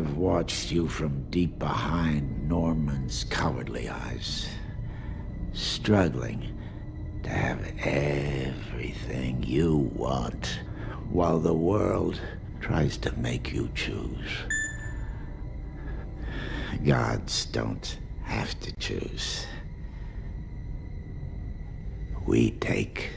I've watched you from deep behind Norman's cowardly eyes, struggling to have everything you want, while the world tries to make you choose. Gods don't have to choose. We take.